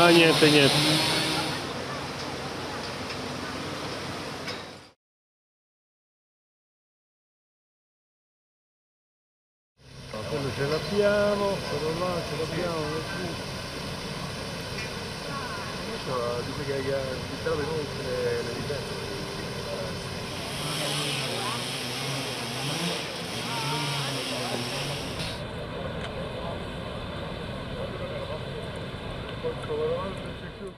Ah, niente, niente. Quello ce l'abbiamo, quello là ce l'abbiamo, Dice che ha dichiarato inoltre le licenze Kameralar çekiyor.